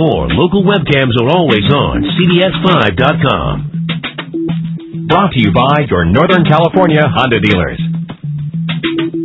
more, local webcams are always on. CBS5.com. Brought to you by your Northern California Honda dealers.